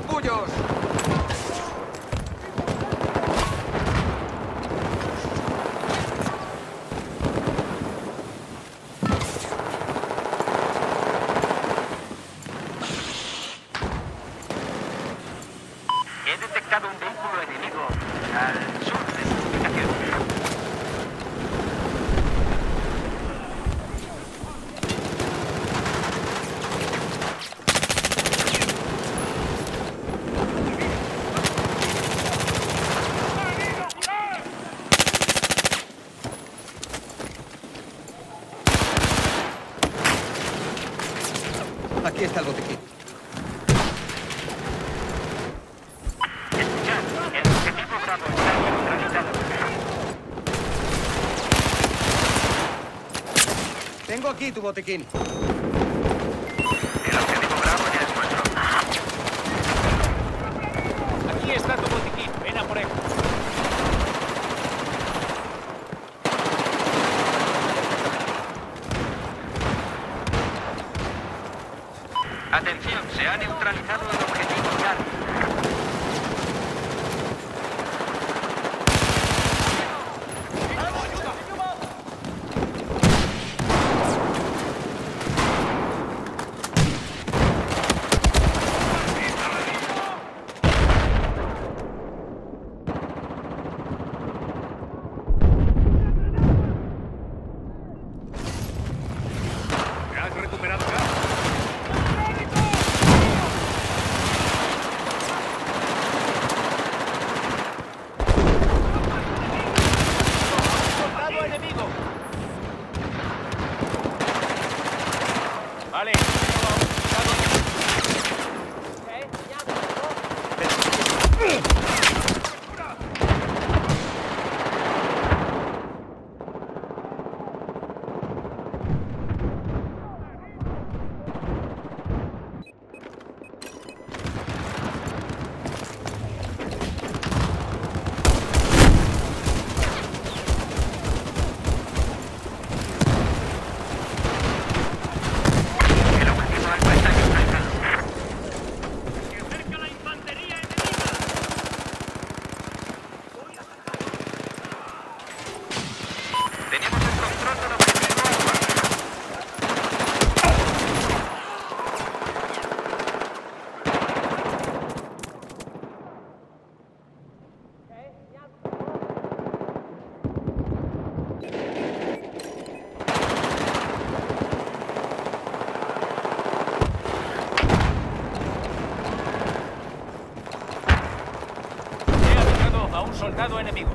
capullos! Neutralizado. Tengo aquí tu botiquín. El objetivo Bravo ya es nuestro. Aquí está tu botiquín. Ven a por él. Atención, se ha neutralizado el objetivo Charlie. Soldado enemigo.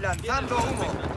Lanzando humo.